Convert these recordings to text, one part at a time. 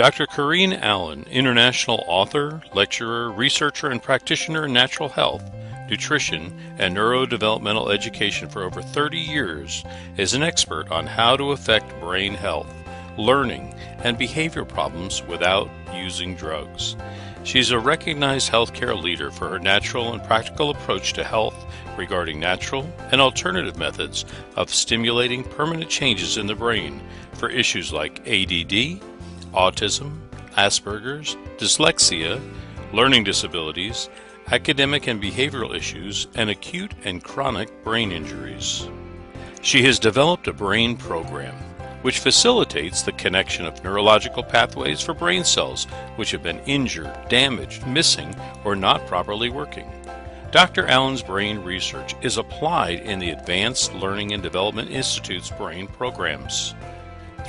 Dr. Corrine Allen, international author, lecturer, researcher, and practitioner in natural health, nutrition, and neurodevelopmental education for over 30 years, is an expert on how to affect brain health, learning, and behavior problems without using drugs. She's a recognized healthcare leader for her natural and practical approach to health regarding natural and alternative methods of stimulating permanent changes in the brain for issues like ADD, autism, Asperger's, dyslexia, learning disabilities, academic and behavioral issues, and acute and chronic brain injuries. She has developed a brain program which facilitates the connection of neurological pathways for brain cells which have been injured, damaged, missing, or not properly working. Dr. Allen's brain research is applied in the Advanced Learning and Development Institute's brain programs.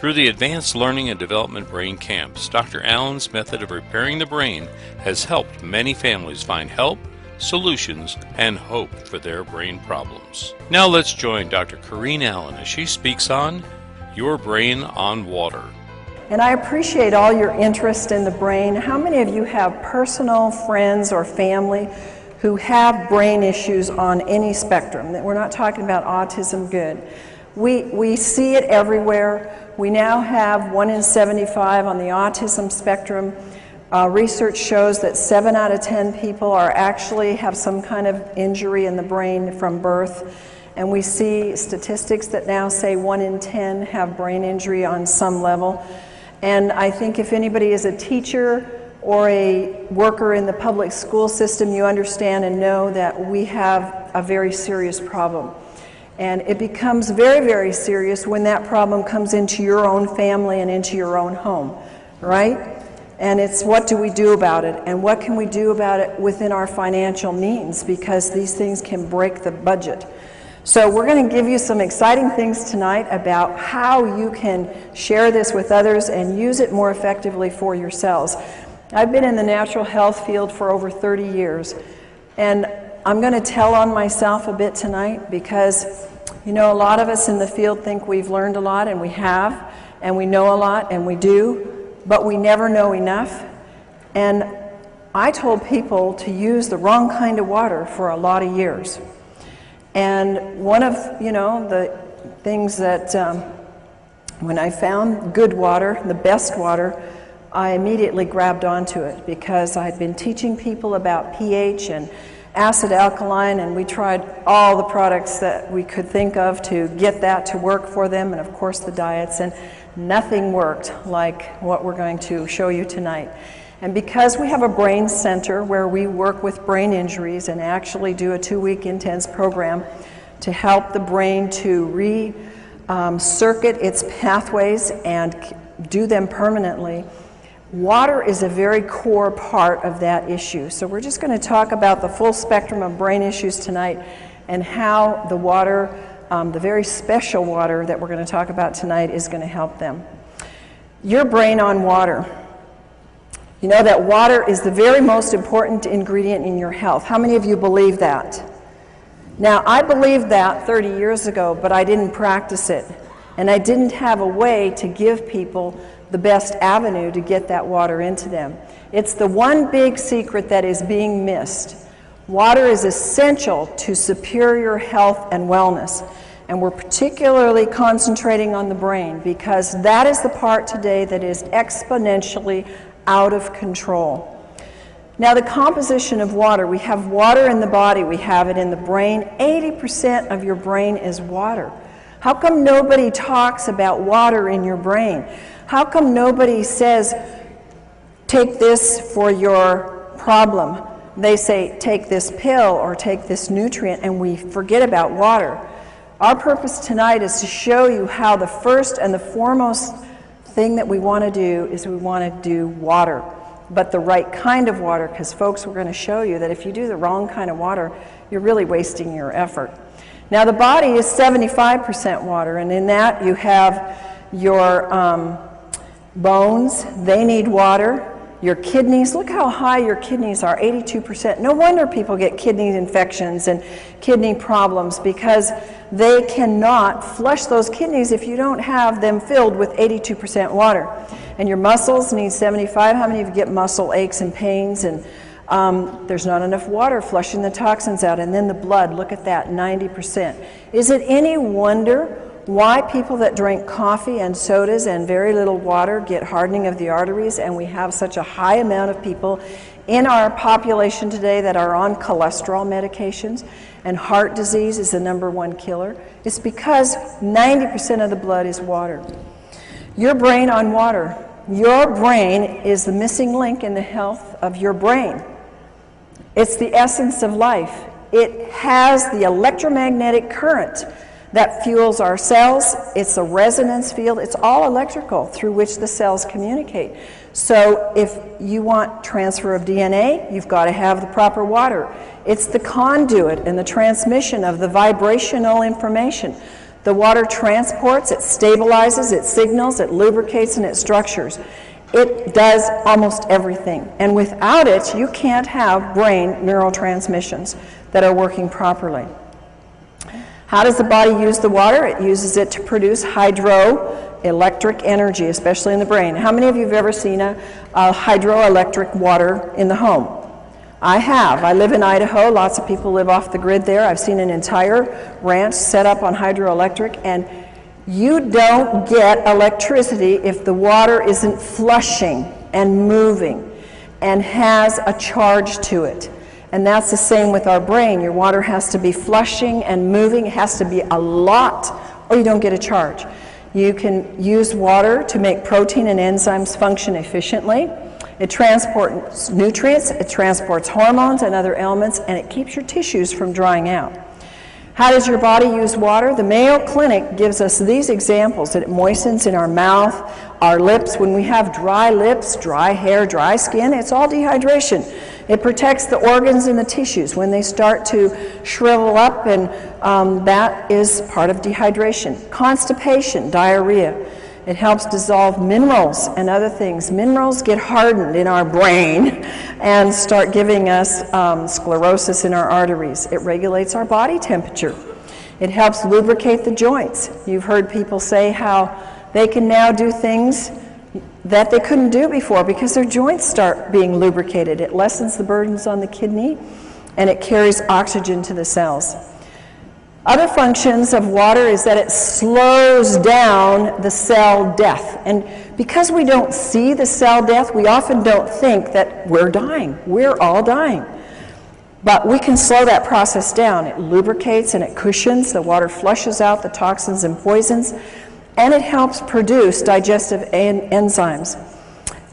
Through the Advanced Learning and Development Brain Camps, Dr. Allen's method of repairing the brain has helped many families find help, solutions, and hope for their brain problems. Now let's join Dr. Corrine Allen as she speaks on Your Brain on Water. And I appreciate all your interest in the brain. How many of you have personal friends or family who have brain issues on any spectrum? We're not talking about autism, good. We, we see it everywhere. We now have 1 in 75 on the autism spectrum. Uh, research shows that 7 out of 10 people are actually have some kind of injury in the brain from birth. And we see statistics that now say 1 in 10 have brain injury on some level. And I think if anybody is a teacher or a worker in the public school system, you understand and know that we have a very serious problem. And it becomes very, very serious when that problem comes into your own family and into your own home, right? And it's what do we do about it? And what can we do about it within our financial means? Because these things can break the budget. So, we're going to give you some exciting things tonight about how you can share this with others and use it more effectively for yourselves. I've been in the natural health field for over 30 years, and I'm going to tell on myself a bit tonight because you know, a lot of us in the field think we've learned a lot, and we have, and we know a lot, and we do, but we never know enough. And I told people to use the wrong kind of water for a lot of years. And one of, you know, the things that um, when I found good water, the best water, I immediately grabbed onto it because I'd been teaching people about pH and acid alkaline, and we tried all the products that we could think of to get that to work for them, and of course the diets, and nothing worked like what we're going to show you tonight. And because we have a brain center where we work with brain injuries and actually do a two week intense program to help the brain to re um, circuit its pathways and do them permanently, Water is a very core part of that issue. So, we're just going to talk about the full spectrum of brain issues tonight and how the water, um, the very special water that we're going to talk about tonight, is going to help them. Your brain on water. You know that water is the very most important ingredient in your health. How many of you believe that? Now, I believed that 30 years ago, but I didn't practice it. And I didn't have a way to give people the best avenue to get that water into them. It's the one big secret that is being missed. Water is essential to superior health and wellness. And we're particularly concentrating on the brain because that is the part today that is exponentially out of control. Now, the composition of water we have water in the body, we have it in the brain. 80% of your brain is water. How come nobody talks about water in your brain? How come nobody says, take this for your problem? They say, take this pill or take this nutrient, and we forget about water. Our purpose tonight is to show you how the first and the foremost thing that we want to do is we want to do water, but the right kind of water, because, folks, we're going to show you that if you do the wrong kind of water, you're really wasting your effort. Now, the body is 75% water, and in that you have your. Um, Bones, they need water. your kidneys. Look how high your kidneys are 82%. No wonder people get kidney infections and kidney problems because they cannot flush those kidneys if you don't have them filled with 82% water. And your muscles need 75. How many of you get muscle aches and pains? And um, there's not enough water flushing the toxins out. And then the blood, look at that 90%. Is it any wonder? why people that drink coffee and sodas and very little water get hardening of the arteries, and we have such a high amount of people in our population today that are on cholesterol medications, and heart disease is the number one killer. It's because 90% of the blood is water. Your brain on water. Your brain is the missing link in the health of your brain. It's the essence of life. It has the electromagnetic current that fuels our cells. It's a resonance field. It's all electrical through which the cells communicate. So if you want transfer of DNA, you've got to have the proper water. It's the conduit and the transmission of the vibrational information. The water transports, it stabilizes, it signals, it lubricates, and it structures. It does almost everything. And without it, you can't have brain neurotransmissions that are working properly. How does the body use the water? It uses it to produce hydroelectric energy, especially in the brain. How many of you have ever seen a, a hydroelectric water in the home? I have. I live in Idaho. Lots of people live off the grid there. I've seen an entire ranch set up on hydroelectric, and you don't get electricity if the water isn't flushing and moving and has a charge to it. And that's the same with our brain. Your water has to be flushing and moving. It has to be a lot, or you don't get a charge. You can use water to make protein and enzymes function efficiently. It transports nutrients, it transports hormones and other elements, and it keeps your tissues from drying out. How does your body use water? The Mayo Clinic gives us these examples that it moistens in our mouth, our lips. When we have dry lips, dry hair, dry skin, it's all dehydration. It protects the organs and the tissues when they start to shrivel up, and um, that is part of dehydration. Constipation, diarrhea. It helps dissolve minerals and other things. Minerals get hardened in our brain and start giving us um, sclerosis in our arteries. It regulates our body temperature. It helps lubricate the joints. You've heard people say how they can now do things that they couldn't do before because their joints start being lubricated. It lessens the burdens on the kidney and it carries oxygen to the cells. Other functions of water is that it slows down the cell death. And because we don't see the cell death, we often don't think that we're dying. We're all dying. But we can slow that process down. It lubricates and it cushions. The water flushes out the toxins and poisons and it helps produce digestive en enzymes.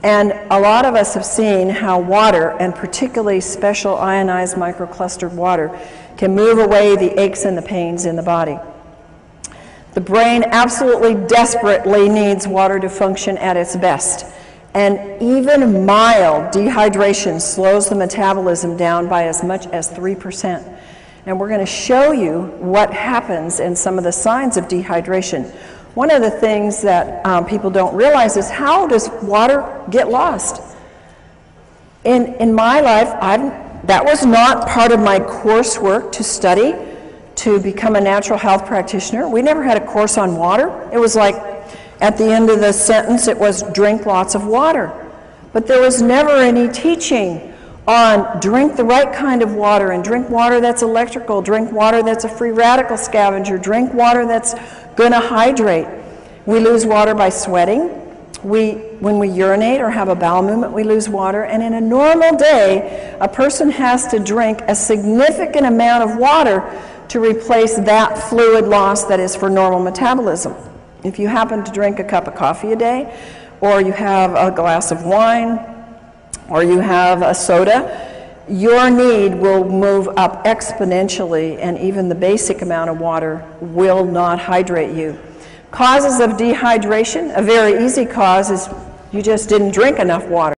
And a lot of us have seen how water, and particularly special ionized microclustered water, can move away the aches and the pains in the body. The brain absolutely desperately needs water to function at its best. And even mild dehydration slows the metabolism down by as much as 3%. And we're going to show you what happens and some of the signs of dehydration. One of the things that um, people don't realize is how does water get lost? In, in my life, I've, that was not part of my coursework to study to become a natural health practitioner. We never had a course on water. It was like at the end of the sentence, it was drink lots of water. But there was never any teaching on drink the right kind of water and drink water that's electrical, drink water that's a free radical scavenger, drink water that's going to hydrate. We lose water by sweating. We, when we urinate or have a bowel movement, we lose water. And in a normal day, a person has to drink a significant amount of water to replace that fluid loss that is for normal metabolism. If you happen to drink a cup of coffee a day, or you have a glass of wine, or you have a soda, your need will move up exponentially, and even the basic amount of water will not hydrate you. Causes of dehydration, a very easy cause is you just didn't drink enough water.